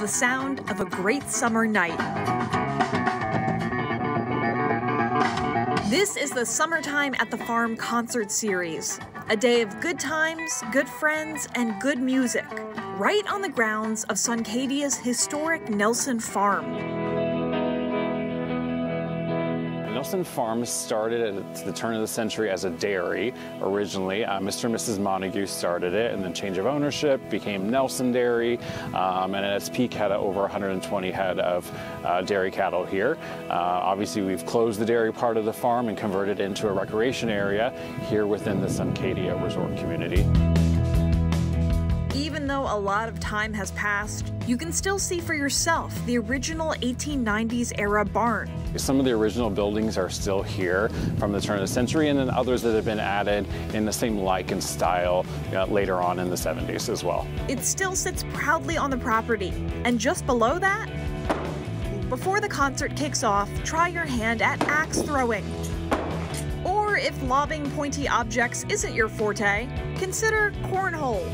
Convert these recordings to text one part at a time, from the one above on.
the sound of a great summer night. This is the Summertime at the Farm concert series, a day of good times, good friends, and good music, right on the grounds of Suncadia's historic Nelson Farm. Nelson Farms started at the turn of the century as a dairy originally. Uh, Mr. and Mrs. Montague started it, and then change of ownership became Nelson Dairy, um, and at its peak had over 120 head of uh, dairy cattle here. Uh, obviously, we've closed the dairy part of the farm and converted it into a recreation area here within the Suncadia Resort community. Though a lot of time has passed, you can still see for yourself the original 1890s era barn. Some of the original buildings are still here from the turn of the century, and then others that have been added in the same like and style uh, later on in the 70s as well. It still sits proudly on the property, and just below that, before the concert kicks off, try your hand at axe throwing. Or if lobbing pointy objects isn't your forte, consider cornhole.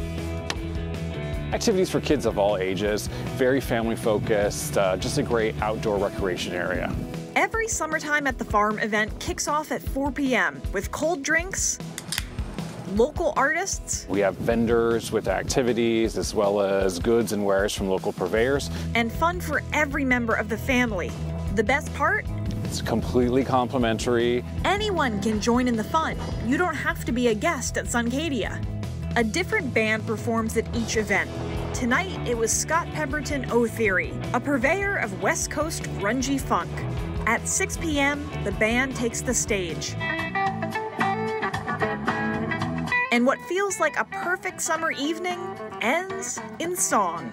Activities for kids of all ages, very family focused, uh, just a great outdoor recreation area. Every Summertime at the Farm event kicks off at 4 p.m. with cold drinks, local artists. We have vendors with activities as well as goods and wares from local purveyors. And fun for every member of the family. The best part? It's completely complimentary. Anyone can join in the fun. You don't have to be a guest at Suncadia. A different band performs at each event. Tonight, it was Scott Pemberton O Theory, a purveyor of West Coast grungy funk. At 6 p.m., the band takes the stage. And what feels like a perfect summer evening ends in song.